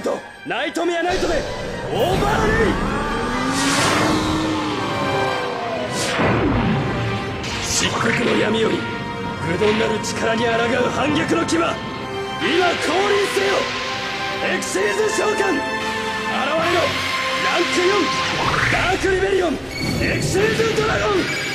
ムと。ナイトメアナイトでオーバーレイ。漆黒の闇より愚鈍なる力に抗う反逆の牙。今降臨せよ。エクシーズ召喚。現れろ。ランク4ダークリベリオン。エクシーズドラゴン。